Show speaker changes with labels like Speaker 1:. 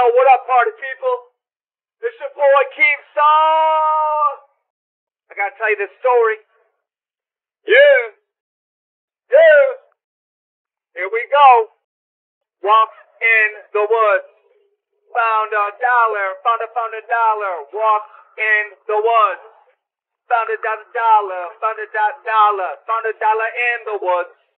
Speaker 1: What up, party people? It's your boy Keith Song. I gotta tell you this story. Yeah. Yeah. Here we go. Walked in the woods. Found a dollar. Found a found a dollar. Walked in the woods. Found a dollar dollar. Found a dollar dollar. Found a dollar in the woods.